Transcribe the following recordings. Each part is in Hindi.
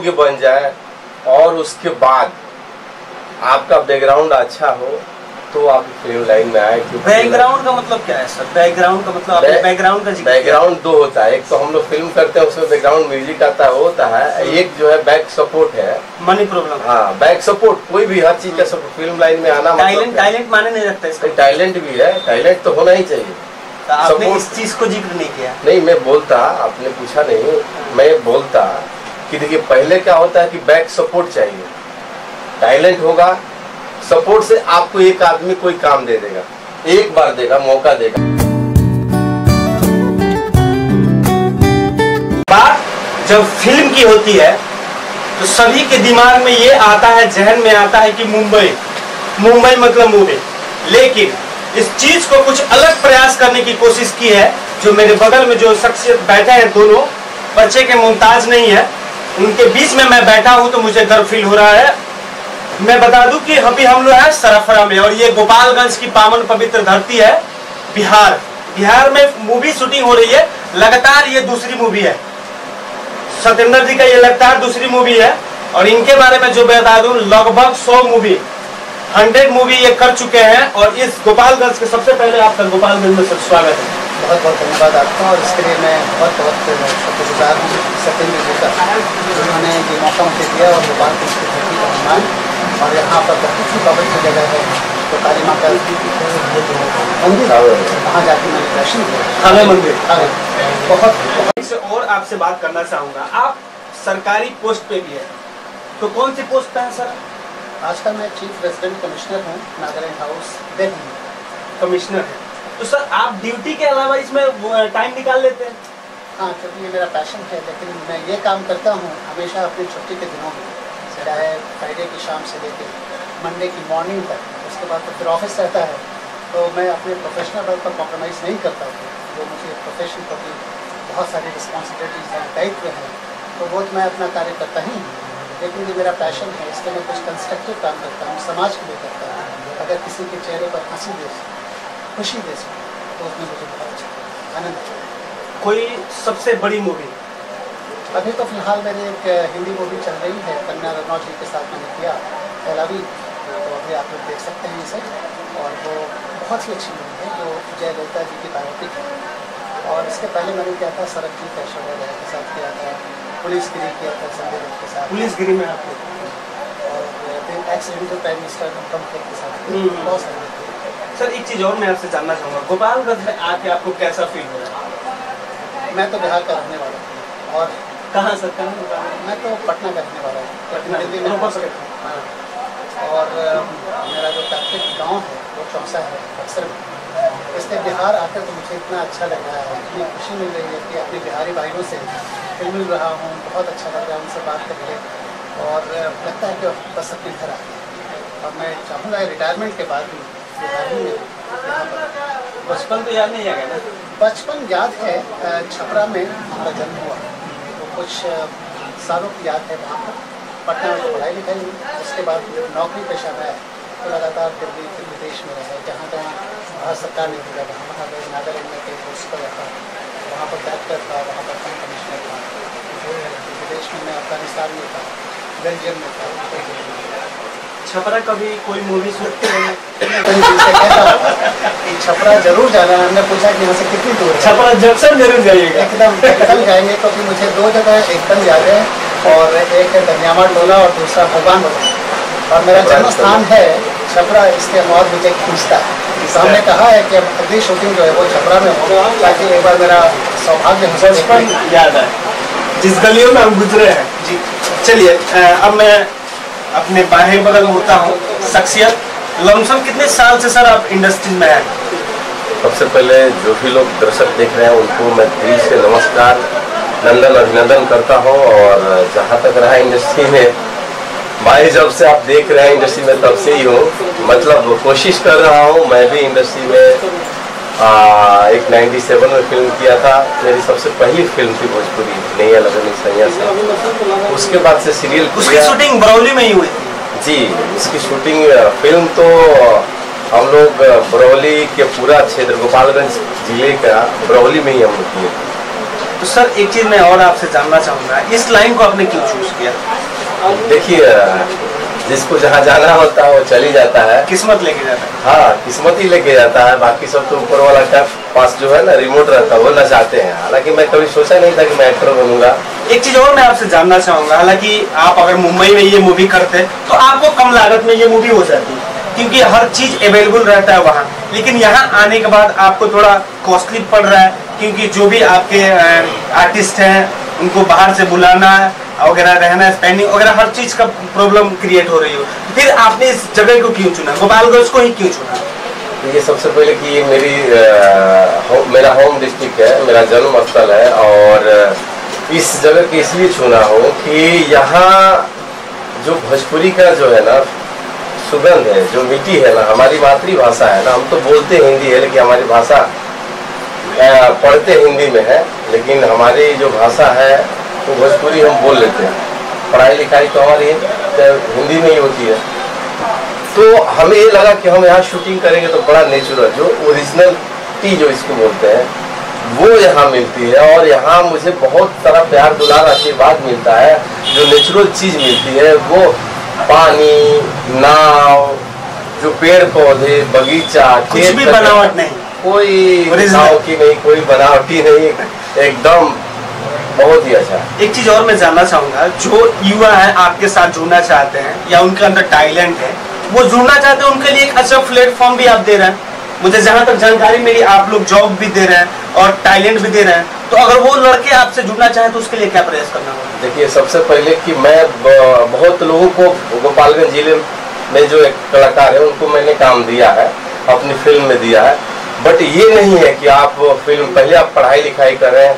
के बन जाए और उसके बाद आपका बैकग्राउंड अच्छा हो तो आप फ़िल्म लाइन में आए क्योंकि बैकग्राउंड का मतलब क्या है सर? बैकग्राउंड का मतलब बैकग्राउंड का बैकग्राउंड दो होता है। एक तो हम लोग फ़िल्म करते हैं उसमें बैकग्राउंड म्यूज़िक आता है होता है। एक जो है बैक सपोर्ट है। मनी प्रॉब्लम हाँ बैक सपोर्ट कोई भी हर चीज़ का सपोर्ट फ़िल्म लाइन में आना टाइलेंट टाइलेंट माने नहीं रखता इसका। टैलेंट भी है टैलेंट तो होना ही चाहिए। तो आपने इस चीज़ को ज़िक्र नहीं किया। नहीं मैं बोलता आपने पूछा नहीं। मैं बोलता कि देखिए, पहले क्या होता है कि बैक सपोर्ट चाहिए। टैलेंट होगा, सपोर्ट से आपको एक आदमी कोई काम दे देगा। एक बार देगा, मौका देगा। बात जब फ़िल्म की होती है तो सभी के दिमाग में ये आता है, जहन में आता है कि मुंबई मुंबई मतलब मूवी लेकिन इस चीज़ को कुछ अलग प्रयास करने की कोशिश की है, जो मेरे बगल में जो शख्सियत बैठे हैं दोनों, बच्चे के मुमताज़ नहीं है। उनके बीच में मैं बैठा हूँ तो मुझे गर्व फील हो रहा है। मैं बता दूँ कि अभी हम लोग हैं सरफरा में और ये गोपालगंज की पावन पवित्र धरती है, बिहार। बिहार में मूवी शूटिंग हो रही है, लगातार ये दूसरी मूवी है। सत्येंद्र जी का ये लगातार दूसरी मूवी है और इनके बारे में जो बता दूँ, लगभग सौ मूवी 100 मूवी ये कर चुके हैं और इस गोपालगंज के सबसे पहले आपका गोपालगंज में स्वागत है। बहुत बहुत धन्यवाद आपका और इसके लिए मैं बहुत बहुत शुक्रगुजार हूँ सत्येंद्र जी का जिन्होंने ये मौका मुझे दिया और गोपाल की इसकी धरती का सम्मान और यहाँ पर बहुत ही पवित्र जगह है तो काली माँ का मंदिर वहाँ जाके मैंने दर्शन किया। मंदिर। हाँ, बहुत बहुत। और आपसे बात करना चाहूँगा। आप सरकारी पोस्ट पे भी है। तो कौन सी पोस्ट पे है सर? आजकल मैं चीफ रेजिडेंट कमिश्नर हूँ नागालैंड हाउस दिल्ली। कमिश्नर है। तो सर, आप ड्यूटी के अलावा इसमें टाइम निकाल लेते हैं। हाँ क्योंकि ये मेरा पैशन है, लेकिन मैं ये काम करता हूँ हमेशा अपनी छुट्टी के दिनों में, चाहे फ्राइडे की शाम से लेकर मंडे की मॉर्निंग तक। उसके बाद तो फिर ऑफ़िस रहता है तो मैं अपने प्रोफेशनल वर्क पर कॉम्प्रोमाइज़ नहीं करता हूँ। जो मुझे प्रोफेशन प्रति बहुत सारी रिस्पॉन्सिबिलिटीज़ हैं, दायित्व हैं तो वो तो मैं अपना कार्य करता ही हूँ। लेकिन ये मेरा पैशन है इसलिए मैं कुछ कंस्ट्रक्टिव काम करता हूँ, समाज के लिए करता हूँ। अगर किसी के चेहरे पर हँसी दे खुशी दे सकूँ तो उसमें मुझे बहुत अच्छा आनंद कोई सबसे बड़ी मूवी अभी तो फ़िलहाल मेरी एक हिंदी मूवी चल रही है कन्या रनौत जी के साथ मैंने किया फैलावी तो अभी आप लोग देख सकते हैं इसे। और वो बहुत ही अच्छी मूवी है जो जयललिता जी की बायोपिक है। और इसके पहले मैंने किया था सरक जी का ऐश्वर्या राय के साथ किया था। पुलिस गिरी किया था संजय दत्त के साथ। पुलिस गिरी में आपको और एक्सीडेंटल प्राइम मिनिस्टर अनुपम के साथ। किया। हम्म। सारी एक चीज़ और मैं आपसे जानना चाहूँगा। गोपालगंज में आके आपको कैसा फील हो रहा है? मैं तो बिहार का रहने वाला हूँ। और कहाँ सर कहाँ मैं तो पटना का रहने वाला हूँ। पटना। दिल्ली में। हूँ। और मेरा जो पैतृक गाँव है वो चौसा है अक्सर इसलिए बिहार आकर तो मुझे इतना अच्छा लग रहा है इतनी खुशी मिल रही है कि अपने बिहारी भाइयों से मिल रहा हूँ। बहुत अच्छा लग रहा है उनसे बात करके। और लगता है कि बस अपने घर आ गए। और मैं चाहूँगा रिटायरमेंट के बाद भी बचपन तो याद नहीं आ गया बचपन याद है छपरा में हमारा जन्म हुआ। तो कुछ सालों की याद है वहाँ पर। पटना में तो पढ़ाई लिखाई हुई। उसके बाद नौकरी पेशा में आया। तो लगातार दिल्ली फिर विदेश में रहे। जहाँ जहाँ भारत सरकार ने भेजा वहाँ वहाँ गए नागालैंड में कई पोस्ट पर रखा। वहाँ पर कलेक्टर था, वहाँ पर कम कमिश्नर था। विदेश में मैं अफ़गानिस्तान में था, बेल्जियम में था। छपरा कभी कोई मूवी शूट हूँ? छपरा ज़रूर जाना हमने पूछा कि यहाँ से कितनी दूर है? छपरा जंक्शन ज़रूर जाइएगा। एकदम एकदम जाएँगे क्योंकि मुझे दो जगह एकदम याद है और एक है दनियामा टोला और दूसरा भगवान टोला। और मेरा जन्म स्थान है छपरा इसके मौत मुझे खींचता है। तो हमने कहा है कि अब अगली शूटिंग जो है वो छपरा में होगा ताकि एक बार मेरा सौभाग्य हो याद है। जिस गलियों में हम गुजरे हैं। जी। चलिए अब मैं अपने बाएँ बगल होता हूँ। शख्सियत, लमसम कितने साल से सर आप इंडस्ट्री में हैं? सबसे पहले जो भी लोग दर्शक देख रहे हैं, उनको मैं दिल से नमस्कार, नंदन अभिनंदन करता हूँ। और जहाँ तक रहा इंडस्ट्री में, भाई जब से आप देख रहे हैं इंडस्ट्री में, तब से ही हूँ। मतलब कोशिश कर रहा हूँ, मैं भी इंडस्ट्री में आ, एक 97 में फ़िल्म किया था। मेरी सबसे पहली फ़िल्म थी भोजपुरी नैया लगनी सैया से। उसके बाद से सीरियल उसकी शूटिंग बरौली में ही हुई जी इसकी शूटिंग फ़िल्म तो हम लोग बरौली के पूरा क्षेत्र गोपालगंज ज़िले का बरौली में ही हम लोग किए। थे तो सर एक चीज़ मैं और आपसे जानना चाहूँगा इस लाइन को आपने क्यों चूज़ किया? देखिए जिसको जहाँ जाना होता है वो चली जाता है। किस्मत लेके जाता है। हाँ किस्मत ही लेके जाता है। बाकी सब तो ऊपर वाला का पास जो है ना रिमोट रहता है वो न चाहते हैं। हालाँकि मैं कभी सोचा नहीं था कि मैं एक्टर बनूँगा। एक चीज़ और मैं आपसे जानना चाहूँगा। हालाँकि आप अगर मुंबई में ये मूवी करते तो आपको कम लागत में ये मूवी हो जाती क्योंकि हर चीज़ अवेलेबल रहता है वहाँ। लेकिन यहाँ आने के बाद आपको थोड़ा कॉस्टली पड़ रहा है क्योंकि जो भी आपके आर्टिस्ट हैं उनको बाहर से बुलाना वगैरह रहना स्पेंडिंग वगैरह हर चीज़ का प्रॉब्लम क्रिएट हो रही हो। फिर आपने इस जगह को क्यों चुना? गोपालगंज को ही क्यों चुना? ये सबसे पहले कि ये मेरी हो, मेरा होम डिस्ट्रिक्ट है मेरा जन्म स्थल है और इस जगह के इसलिए चुना हो कि यहाँ जो भोजपुरी का जो है ना सुगंध है जो मिट्टी है ना हमारी मातृभाषा है ना हम तो बोलते हिंदी है लेकिन हमारी भाषा पढ़ते हिंदी में है लेकिन हमारी जो भाषा है वो भोजपुरी हम बोल लेते हैं। पढ़ाई लिखाई तो हमारी हिंदी में ही होती है। तो हमें ये लगा कि हम यहाँ शूटिंग करेंगे तो बड़ा नेचुरल जो ओरिजिनल टी जो इसको बोलते हैं वो यहाँ मिलती है और यहाँ मुझे बहुत सारा प्यार दुलार आशीर्वाद मिलता है। जो नेचुरल चीज़ मिलती है वो पानी नाव जो पेड़ पौधे बगीचा कुछ भी बनावट नहीं। कोई। की नहीं कोई बनावटी नहीं एकदम बहुत ही अच्छा। एक चीज़ और मैं जानना चाहूँगा जो युवा है आपके साथ जुड़ना चाहते हैं या उनके अंदर टैलेंट है वो जुड़ना चाहते हैं उनके लिए एक अच्छा प्लेटफॉर्म भी आप दे रहे हैं। मुझे जहाँ तक जानकारी मिली आप लोग जॉब भी दे रहे हैं और टैलेंट भी दे रहे हैं। तो अगर वो लड़के आपसे जुड़ना चाहें तो उसके लिए क्या प्रयास करना होगा? देखिए सबसे पहले कि मैं बहुत लोगों को गोपालगंज ज़िले में जो एक कलाकार है उनको मैंने काम दिया है अपनी फ़िल्म में दिया है। बट ये नहीं है कि आप फ़िल्म पहले आप पढ़ाई लिखाई करें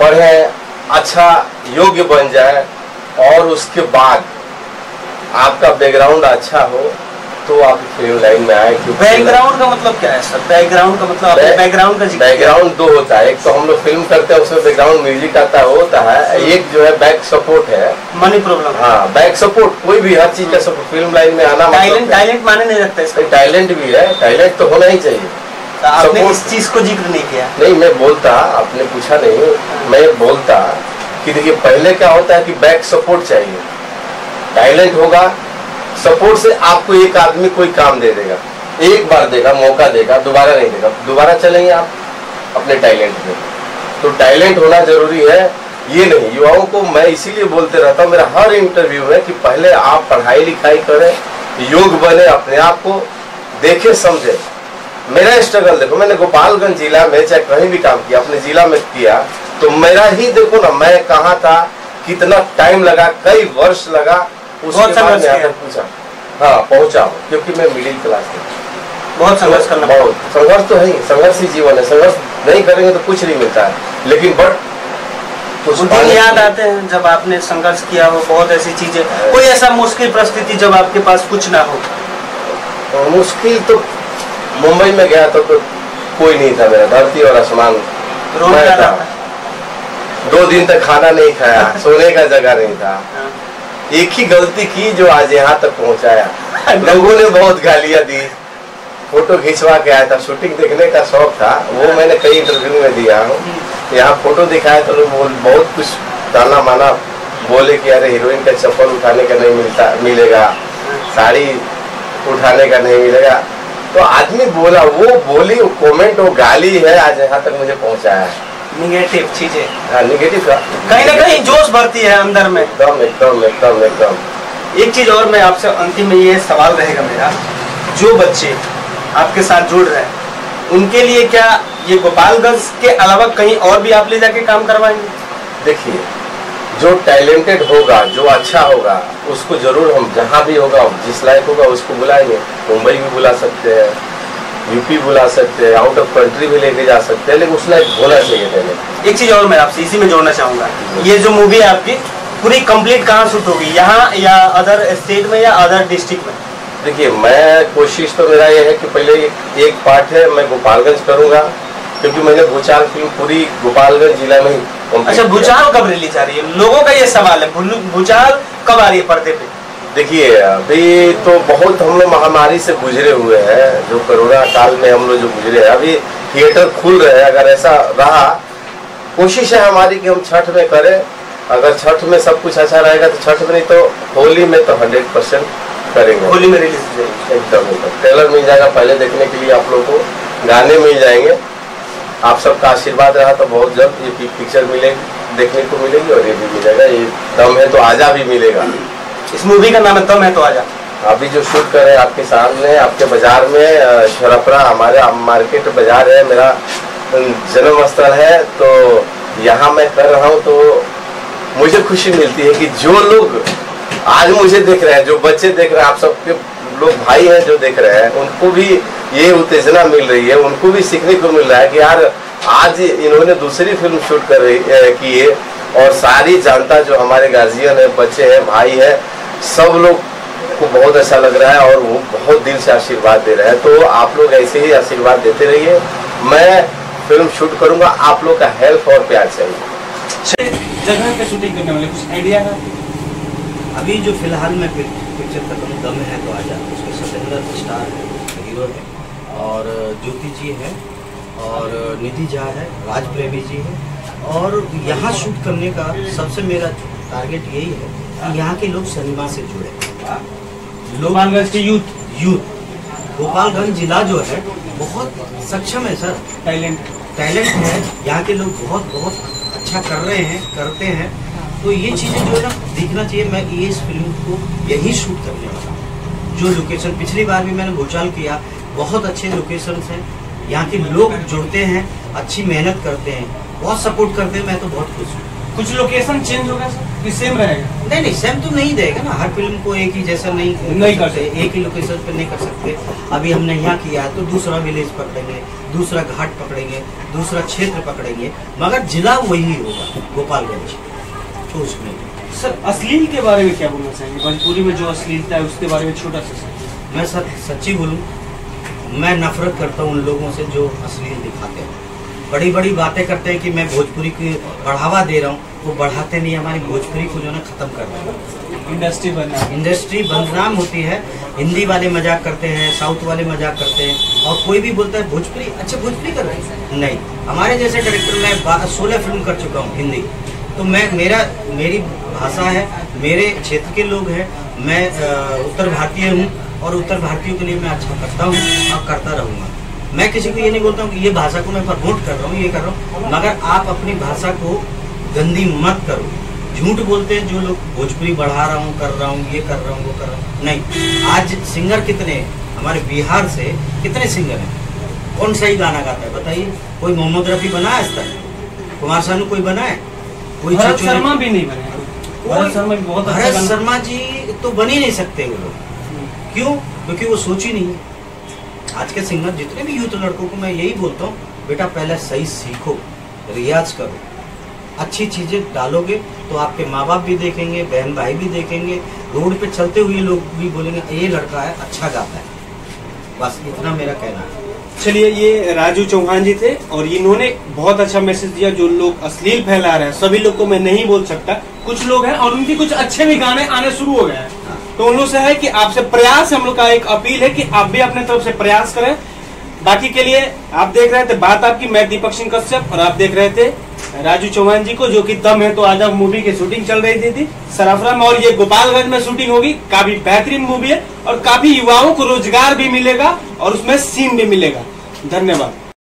पढ़ें अच्छा योग्य बन जाए और उसके बाद आपका बैकग्राउंड अच्छा हो तो आप फ़िल्म लाइन में आए क्योंकि बैकग्राउंड का मतलब क्या है सर बैकग्राउंड का मतलब बैकग्राउंड का बैकग्राउंड दो होता है। एक तो हम लोग फ़िल्म करते हैं उसमें बैकग्राउंड म्यूज़िक आता होता है। एक जो है बैक सपोर्ट है। मनी प्रॉब्लम हाँ बैक सपोर्ट कोई भी हर चीज़ का सपोर्ट फ़िल्म लाइन में आना टैलेंट टैलेंट माने नहीं रखता टैलेंट भी है टैलेंट तो होना ही चाहिए। आपने इस चीज़ को ज़िक्र नहीं किया। नहीं मैं बोलता आपने पूछा नहीं मैं बोलता कि देखिए पहले क्या होता है कि बैक सपोर्ट चाहिए। टैलेंट होगा सपोर्ट से आपको एक आदमी कोई काम दे देगा। एक बार देगा मौका देगा दोबारा नहीं देगा दोबारा चलेंगे आप अपने टैलेंट में तो टैलेंट होना ज़रूरी है ये नहीं युवाओं को मैं इसीलिए बोलते रहता हूँ मेरा हर इंटरव्यू में कि पहले आप पढ़ाई लिखाई करें योग बने अपने आप को देखे समझे। मेरा स्ट्रगल देखो मैंने गोपालगंज जिला में चाहे कहीं भी काम किया अपने जिला में किया तो मेरा ही देखो ना मैं कहाँ था कितना टाइम लगा कई वर्ष लगा उसके बाद मैं यहाँ पूछा हाँ पहुँचा हूँ क्योंकि मैं मिडिल क्लास में बहुत संघर्ष करना बहुत। संघर्ष तो है ही संघर्ष ही जीवन है संघर्ष नहीं करेंगे तो कुछ नहीं मिलता है। लेकिन बट कुछ दिन याद आते हैं जब आपने संघर्ष किया हो बहुत ऐसी चीज़ें। कोई ऐसा मुश्किल परिस्थिति जब आपके पास कुछ ना हो? मुश्किल तो मुंबई में गया तो, तो कोई नहीं था मेरा धरती और आसमान। मैं था। था। दो दिन तक खाना नहीं खाया सोने का जगह नहीं था। हाँ। एक ही गलती की जो आज यहाँ तक पहुँचाया। लोगों ने बहुत गालियाँ दी। फ़ोटो खिंचवा के आया था शूटिंग देखने का शौक था। वो मैंने कई इंटरव्यू में दिया। हूँ यहाँ फ़ोटो दिखाया तो लोग बहुत कुछ ताना माना। बोले कि अरे हीरोइन का चप्पल उठाने का नहीं मिलता मिलेगा। साड़ी उठाने का नहीं मिलेगा। तो आदमी बोला वो बोली वो कमेंट वो गाली है आज यहाँ तक मुझे पहुँचाया है। निगेटिव चीज़ें। हाँ निगेटिव का। कहीं ना कहीं जोश भरती है अंदर में। एकदम एकदम एकदम एकदम। एक चीज़ और मैं आपसे अंतिम में ये सवाल रहेगा मेरा। जो बच्चे आपके साथ जुड़ रहे हैं उनके लिए क्या ये गोपालगंज के अलावा कहीं और भी आप ले जाके काम करवाएँगे? देखिए जो टैलेंटेड होगा जो अच्छा होगा उसको ज़रूर हम जहाँ भी होगा जिस लायक होगा उसको बुलाएँगे। मुंबई भी बुला सकते हैं यूपी बुला सकते हैं आउट ऑफ़ कंट्री भी लेके जा सकते हैं लेकिन उस लायक होना चाहिए टैलेंट एक चीज़ और मैं आपसे इसी में जोड़ना चाहूँगा। ये जो मूवी है आपकी पूरी कंप्लीट कहाँ शूट होगी? यहाँ या अदर स्टेट में या अदर डिस्ट्रिक्ट में? देखिए मैं कोशिश तो मेरा ये है कि पहले एक, पार्ट है मैं गोपालगंज करूँगा क्योंकि मैंने भूचाल फ़िल्म पूरी गोपालगंज जिला में ही अच्छा भूचाल कब रिलीज़ आ रही है? लोगों का ये सवाल है भूचाल कब आ रही है पर्दे पे? देखिए अभी तो बहुत हम लोग महामारी से गुजरे हुए हैं जो कोरोना काल में हम लोग जो गुजरे हैं अभी थिएटर खुल रहे हैं अगर ऐसा रहा कोशिश है हमारी कि हम छठ में करें। अगर छठ में सब कुछ अच्छा रहेगा तो छठ में नहीं तो होली में तो हंड्रेड परसेंट करेंगे। होली में रिलीज़ एकदम एकदम। ट्रेलर मिल जाएगा पहले देखने के लिए आप लोगों को गाने मिल जाएँगे। आप सबका आशीर्वाद रहा तो बहुत जल्द ये पिक्चर मिलेगी देखने को मिलेगी और ये भी मिलेगा। ये दम है तो आजा भी मिलेगा। इस मूवी का नाम है दम है तो आजा। अभी जो शूट कर रहे हैं आपके सामने आपके बाज़ार में अ, हमारे मार्केट बाज़ार है मेरा जन्म स्थल है तो यहाँ मैं कर रहा हूँ तो मुझे खुशी मिलती है कि जो लोग आज मुझे देख रहे हैं जो बच्चे देख रहे हैं आप सबके लोग भाई हैं जो देख रहे हैं उनको भी ये उत्तेजना मिल रही है उनको भी सीखने को मिल रहा है कि यार आज इन्होंने दूसरी फ़िल्म शूट कर रही की है और सारी जनता जो हमारे गार्जियन है बच्चे हैं भाई है सब लोग को बहुत अच्छा लग रहा है और वो बहुत दिल से आशीर्वाद दे रहे हैं। तो आप लोग ऐसे ही आशीर्वाद देते रहिए। मैं फ़िल्म शूट करूँगा आप लोग का हेल्प और प्यार चाहिए। जगह पे शूटिंग करने वाले कुछ आइडिया है? अभी जो फ़िलहाल मैं पिक- पिक्चर कर रहा हूँ दम है तो आजा उसके सतेंद्र स्टार है हीरो है। और ज्योति जी है और निधि झा है राज प्रेमी जी है। और यहाँ शूट करने का सबसे मेरा टारगेट यही है कि यहाँ के लोग सिनेमा से जुड़े। लोग गोपालगंज के यूथ यूथ गोपालगंज जिला जो है बहुत सक्षम है सर। टैलेंट टैलेंट है। यहाँ के लोग बहुत बहुत अच्छा कर रहे हैं करते हैं। तो ये चीज़ें जो है ना देखना चाहिए। मैं ये इस फ़िल्म को यही शूट करने वाला हूँ। जो लोकेशन पिछली बार भी मैंने भूचाल किया बहुत अच्छे लोकेशन हैं। यहाँ के लोग जुड़ते हैं अच्छी मेहनत करते हैं बहुत सपोर्ट करते हैं मैं तो बहुत खुश हूँ। कुछ लोकेशन चेंज होगा सर कि सेम रहेगा? नहीं नहीं सेम तो नहीं देगा ना। हर फ़िल्म को एक ही जैसा नहीं नहीं कर सकते एक ही लोकेशन पर नहीं कर सकते। अभी हमने यहाँ किया तो दूसरा विलेज पकड़ेंगे दूसरा घाट पकड़ेंगे दूसरा क्षेत्र पकड़ेंगे मगर जिला वही होगा गोपालगंज। तो उसमें। सर अश्लील के बारे में क्या बोलना चाहेंगे? भोजपुरी में जो अश्लीलता है उसके बारे में छोटा सा मैं सर सच्ची बोलूँ मैं नफरत करता हूँ उन लोगों से जो अश्लील दिखाते हैं। बड़ी बड़ी बातें करते हैं कि मैं भोजपुरी की बढ़ावा दे रहा हूँ वो बढ़ाते नहीं हमारी भोजपुरी को जो है खत्म कर रहे हैं इंडस्ट्री बनना है इंडस्ट्री बदनाम होती है हिंदी वाले मज़ाक करते हैं साउथ वाले मज़ाक करते हैं और कोई भी बोलता है भोजपुरी अच्छा भोजपुरी कर रहे हैं? नहीं। हमारे जैसे डायरेक्टर मैं सोलह फ़िल्म कर चुका हूँ हिंदी। तो मैं मेरा मेरी भाषा है मेरे क्षेत्र के लोग हैं मैं उत्तर भारतीय हूँ और उत्तर भारतीयों के लिए मैं अच्छा करता हूँ और करता रहूँगा। मैं किसी को ये नहीं बोलता हूँ कि ये भाषा को मैं प्रमोट कर रहा हूँ ये कर रहा हूँ मगर आप अपनी भाषा को गंदी मत करो। झूठ बोलते हैं जो लोग भोजपुरी बढ़ा रहा हूँ कर रहा हूँ ये कर रहा हूँ वो कर रहा हूँ। नहीं आज सिंगर कितने हमारे बिहार से कितने सिंगर हैं? कौन सा ही गाना गाता है बताइए। कोई मोहम्मद रफी बना है आज तक कुमार सानू कोई बना है? कोई शर्मा भी नहीं बना। भरत शर्मा जी तो बन ही नहीं सकते वो लोग। क्यों? क्योंकि वो सोच ही नहीं है। आज के सिंगर जितने भी यूथ लड़कों को मैं यही बोलता हूँ बेटा पहले सही सीखो रियाज करो। अच्छी चीज़ें डालोगे तो आपके माँ बाप भी देखेंगे बहन भाई भी देखेंगे। रोड पे चलते हुए लोग भी बोलेंगे ये लड़का है अच्छा गाता है। बस इतना मेरा कहना है। चलिए ये राजू चौहान जी थे और इन्होंने बहुत अच्छा मैसेज दिया जो लोग अश्लील फैला रहे हैं। सभी लोग को मैं नहीं बोल सकता। कुछ लोग हैं और उनके कुछ अच्छे भी गाने आने शुरू हो गए हैं। तो उन लोग से है कि आपसे प्रयास हम लोग का एक अपील है कि आप भी अपने तरफ़ से प्रयास करें। बाकी के लिए आप देख रहे थे बात आपकी मैं दीपक सिंह कश्यप और आप देख रहे थे राजू चौहान जी को जो कि दम है तो आजा मूवी की शूटिंग चल रही थी, थी। सराफरा में और ये गोपालगंज में शूटिंग होगी। काफ़ी बेहतरीन मूवी है और काफ़ी युवाओं को रोज़गार भी मिलेगा और उसमें सीन भी मिलेगा। धन्यवाद।